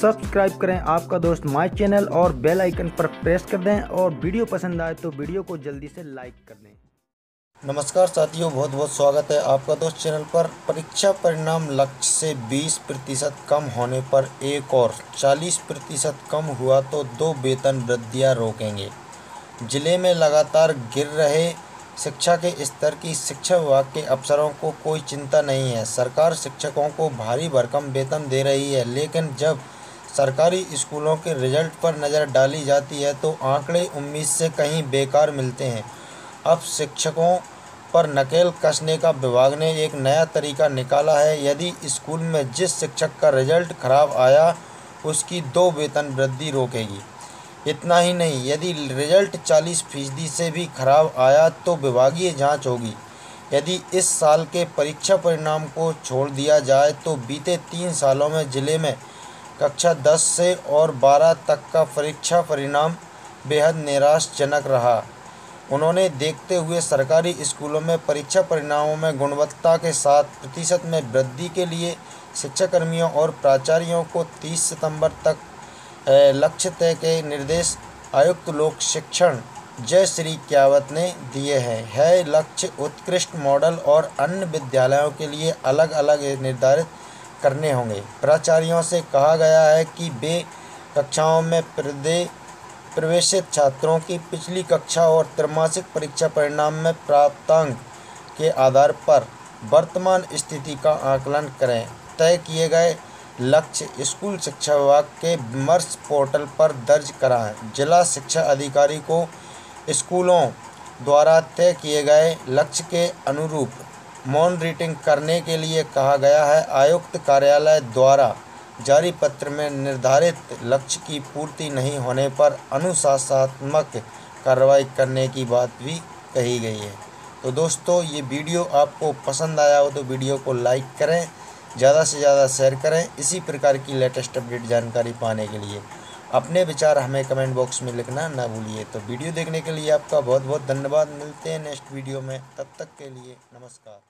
Subscribe करें आपका दोस्त माय चैनल और बेल आइकन पर प्रेस कर दें और वीडियो पसंद आए तो वीडियो को जल्दी से लाइक कर दें। नमस्कार साथियों, बहुत बहुत स्वागत है आपका दोस्त चैनल पर। परीक्षा परिणाम लक्ष्य से 20 प्रतिशत कम होने पर एक और 40 प्रतिशत कम हुआ तो दो वेतन वृद्धियाँ रोकेंगे। ज़िले में लगातार गिर रहे शिक्षा के स्तर की शिक्षा विभाग के अफसरों को कोई चिंता नहीं है। सरकार शिक्षकों को भारी भरकम वेतन दे रही है, लेकिन जब सरकारी स्कूलों के रिज़ल्ट पर नज़र डाली जाती है तो आंकड़े उम्मीद से कहीं बेकार मिलते हैं। अब शिक्षकों पर नकेल कसने का विभाग ने एक नया तरीका निकाला है। यदि स्कूल में जिस शिक्षक का रिज़ल्ट खराब आया, उसकी दो वेतन वृद्धि रोकेगी। इतना ही नहीं, यदि रिज़ल्ट 40 फ़ीसदी से भी खराब आया तो विभागीय जाँच होगी। यदि इस साल के परीक्षा परिणाम को छोड़ दिया जाए तो बीते तीन सालों में ज़िले में कक्षा 10 से और 12 तक का परीक्षा परिणाम बेहद निराशजनक रहा। उन्होंने देखते हुए सरकारी स्कूलों में परीक्षा परिणामों में गुणवत्ता के साथ प्रतिशत में वृद्धि के लिए शिक्षाकर्मियों और प्राचार्यों को 30 सितंबर तक लक्ष्य तय के निर्देश आयुक्त लोक शिक्षण जय श्री क्यावत ने दिए हैं। है लक्ष्य उत्कृष्ट मॉडल और अन्य विद्यालयों के लिए अलग अलग निर्धारित करने होंगे। प्राचार्यों से कहा गया है कि वे कक्षाओं में प्रवेशित छात्रों की पिछली कक्षा और त्रैमासिक परीक्षा परिणाम में प्राप्तांक के आधार पर वर्तमान स्थिति का आकलन करें। तय किए गए लक्ष्य स्कूल शिक्षा विभाग के विमर्श पोर्टल पर दर्ज कराएँ। जिला शिक्षा अधिकारी को स्कूलों द्वारा तय किए गए लक्ष्य के अनुरूप मॉनिटरिंग करने के लिए कहा गया है। आयुक्त कार्यालय द्वारा जारी पत्र में निर्धारित लक्ष्य की पूर्ति नहीं होने पर अनुशासनात्मक कार्रवाई करने की बात भी कही गई है। तो दोस्तों, ये वीडियो आपको पसंद आया हो तो वीडियो को लाइक करें, ज़्यादा से ज़्यादा शेयर करें, इसी प्रकार की लेटेस्ट अपडेट जानकारी पाने के लिए। अपने विचार हमें कमेंट बॉक्स में लिखना ना भूलिए। तो वीडियो देखने के लिए आपका बहुत बहुत धन्यवाद। मिलते हैं नेक्स्ट वीडियो में। तब तक के लिए नमस्कार।